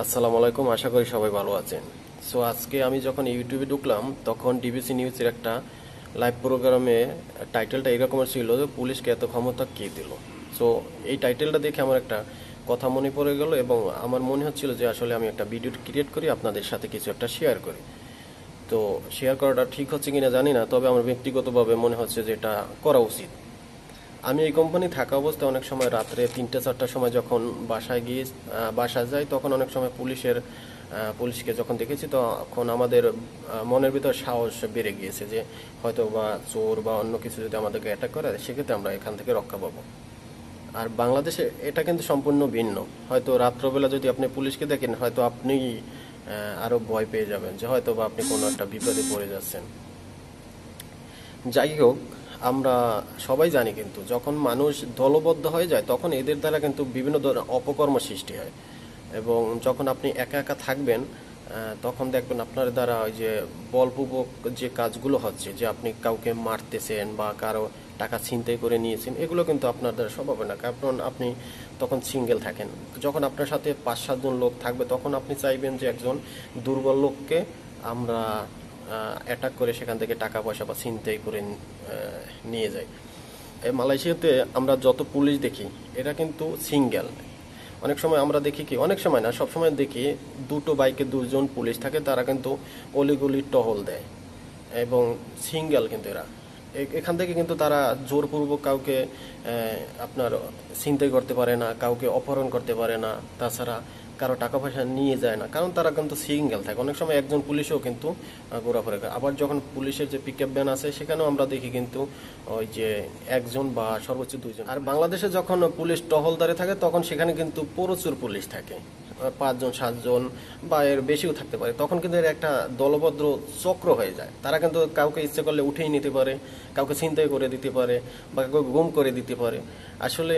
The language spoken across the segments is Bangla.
আসসালামু আলাইকুম, আশা করি সবাই ভালো আছেন। সো আজকে আমি যখন ইউটিউবে ঢুকলাম, তখন ডিবিসি নিউজের একটা লাইভ প্রোগ্রামে টাইটেলটা এরকমের ছিল যে, পুলিশকে এত ক্ষমতা কে দিল? সো এই টাইটেলটা দেখে আমার একটা কথা মনে পড়ে গেল এবং আমার মনে হচ্ছিল যে, আসলে আমি একটা ভিডিও ক্রিয়েট করি, আপনাদের সাথে কিছু একটা শেয়ার করি। তো শেয়ার করাটা ঠিক হচ্ছে কিনা জানি না, তবে আমার ব্যক্তিগতভাবে মনে হচ্ছে যে, এটা করা উচিত। আমি এই কোম্পানি থাকা অবস্থায় অনেক সময় রাত্রে তিনটে, চারটার সময় যখন বাসায় গিয়ে বাসায় যাই, তখন অনেক সময় পুলিশের পুলিশকে যখন দেখেছি, তখন আমাদের মনের ভিতর সাহস বেড়ে গিয়েছে যে হয়তো বা চোর বা অন্য কিছু যদি আমাদেরকে অ্যাটাক করে, সেক্ষেত্রে আমরা এখান থেকে রক্ষা পাবো। আর বাংলাদেশে এটা কিন্তু সম্পূর্ণ ভিন্ন। হয়তো রাত্রবেলা যদি আপনি পুলিশকে দেখেন, হয়তো আপনি আরও ভয় পেয়ে যাবেন যে হয়তো বা আপনি কোনো একটা বিপদে পড়ে যাচ্ছেন। যাই হোক আমরা সবাই জানি কিন্তু, যখন মানুষ দলবদ্ধ হয়ে যায়, তখন এদের দ্বারা কিন্তু বিভিন্ন ধরনের অপকর্ম সৃষ্টি হয়। এবং যখন আপনি একা একা থাকবেন তখন দেখবেন আপনার দ্বারা ওই যে বলপূর্বক যে কাজগুলো হচ্ছে, যে আপনি কাউকে মারতেছেন বা কারও টাকা ছিনতাই করে নিয়েছেন, এগুলো কিন্তু আপনার দ্বারা সম্ভব না। কারণ আপনি তখন সিঙ্গেল থাকেন। যখন আপনার সাথে পাঁচ সাতজন লোক থাকবে, তখন আপনি চাইবেন যে একজন দুর্বল লোককে আমরা অ্যাটাক করে সেখান থেকে টাকা পয়সা বা ছিনতাই করে নিয়ে যায়। এই মালয়েশিয়াতে আমরা যত পুলিশ দেখি, এরা কিন্তু সিঙ্গেল অনেক সময় আমরা দেখি কি, অনেক সময় না সব সময় দেখি দুটো বাইকে দুজন পুলিশ থাকে, তারা কিন্তু অলিগলি টহল দেয়। এবং সিঙ্গেল কিন্তু এরা। এখান থেকে কিন্তু তারা জোরপূর্বক কাউকে আপনার ছিনতাই করতে পারে না, কাউকে অপহরণ করতে পারে না। তাছাড়া কারও টাকা পয়সা নিয়ে যায় না। কারণ তারা কিন্তু সিঙ্গেল থাকে। অনেক সময় একজন পুলিশও কিন্তু ঘোরাফেরা করে। আবার যখন পুলিশের যে পিক আপ ভ্যান আছে, সেখানেও আমরা দেখি কিন্তু ওই যে একজন বা সর্বোচ্চ দুইজন। আর বাংলাদেশে যখন পুলিশ টহলদারে থাকে, তখন সেখানে কিন্তু প্রচুর পুলিশ থাকে। পাঁচজন, সাতজন বা এর বেশিও থাকতে পারে। তখন কিন্তু এর একটা দলবদ্ধ চক্র হয়ে যায়। তারা কিন্তু কাউকে ইচ্ছে করলে উঠেই নিতে পারে, কাউকে ছিনতাই করে দিতে পারে বা কাউকে গুম করে দিতে পারে। আসলে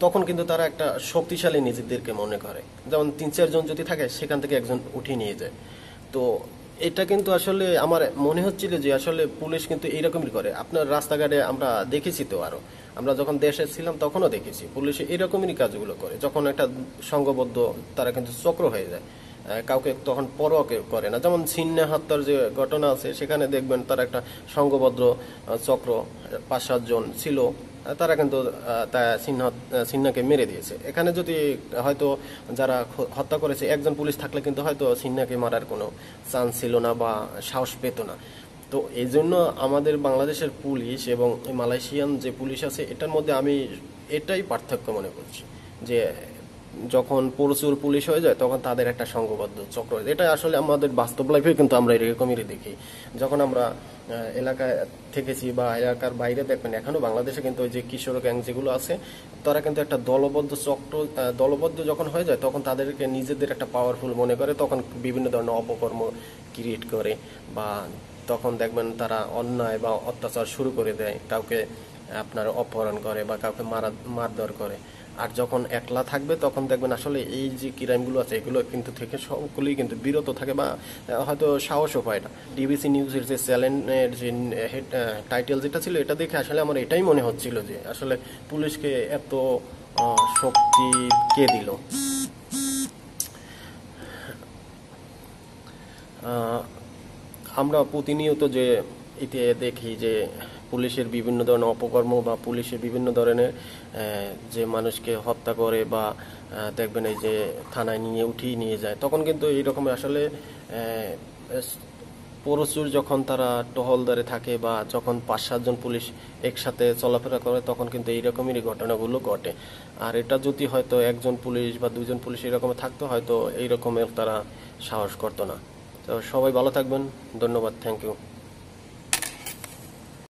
তখন কিন্তু তারা একটা শক্তিশালী নিজেদেরকে মনে করে। যেমন তিন চারজন যদি থাকে, সেখান থেকে একজন উঠিয়ে নিয়ে যায়। তো এটা কিন্তু আসলে আমার মনে হচ্ছিল যে আসলে পুলিশ কিন্তু এইরকমই করে। আপনার রাস্তাঘাটে আমরা দেখেছি তো আরও। আমরা যখন দেশে ছিলাম তখনও দেখেছি। পুলিশ এরকমই কাজগুলো করে। যখন একটা সংঘবদ্ধ, তারা কিন্তু চক্র হয়ে যায়। কাউকে তখন পরোয়া করে না। যেমন ছিন্না হত্যার যে ঘটনা আছে, সেখানে দেখবেন তারা একটা সংঘবদ্ধ চক্র, পাঁচ সাতজন ছিল। তারা কিন্তু সিনহা সিনহাকে মেরে দিয়েছে। এখানে যদি, হয়তো যারা হত্যা করেছে, একজন পুলিশ থাকলে কিন্তু হয়তো সিনহাকে মারার কোনো চান্স ছিল না বা সাহস পেত না। তো এই জন্য আমাদের বাংলাদেশের পুলিশ এবং মালয়েশিয়ান যে পুলিশ আছে, এটার মধ্যে আমি এটাই পার্থক্য মনে করছি। যে যখন প্রচুর পুলিশ হয়ে যায়, তখন তাদের একটা সংঘবদ্ধ চক্র এটা আসলে আমাদের বাস্তব লাইফে কিন্তু আমরা এরকমই দেখি। যখন আমরা এলাকায় থেকেছি বা এলাকার বাইরে দেখবেন, এখনও বাংলাদেশে কিন্তু ওই যে কিশোর গ্যাং যেগুলো আছে, তারা কিন্তু একটা দলবদ্ধ চক্র দলবদ্ধ যখন হয়ে যায়, তখন তাদেরকে নিজেদের একটা পাওয়ারফুল মনে করে, তখন বিভিন্ন ধরনের অপকর্ম ক্রিয়েট করে বা তখন দেখবেন তারা অন্যায় বা অত্যাচার শুরু করে দেয়, কাউকে আপনার অপহরণ করে বা কাউকে মারা, মারধর করে। আর যখন একলা থাকবে, তখন দেখবেন আসলে এই যে ক্রাইমগুলো আছে, এগুলো কিন্তু থেকে সকলেই কিন্তু বিরত থাকে বা হয়তো সাহসও পায় না। ডিবিসি নিউজের যে চ্যানেলের যে হেড টাইটেল যেটা ছিল, এটা দেখে আসলে আমার এটাই মনে হচ্ছিল যে আসলে পুলিশকে এত শক্তি কে দিল? আমরা প্রতিনিয়ত যে এতে দেখি যে পুলিশের বিভিন্ন ধরনের অপকর্ম বা পুলিশের বিভিন্ন ধরনের যে মানুষকে হত্যা করে বা দেখবেন এই যে থানায় নিয়ে, উঠিয়ে নিয়ে যায়, তখন কিন্তু এইরকম আসলে প্রচুর যখন তারা টহলদারে থাকে বা যখন পাঁচ সাতজন পুলিশ একসাথে চলাফেরা করে, তখন কিন্তু এইরকমেরই ঘটনাগুলো ঘটে। আর এটা যদি হয়তো একজন পুলিশ বা দুজন পুলিশ এরকম থাকতো, হয়তো এইরকমের তারা সাহস করতো না। তো সবাই ভালো থাকবেন। ধন্যবাদ থ্যাংক ইউ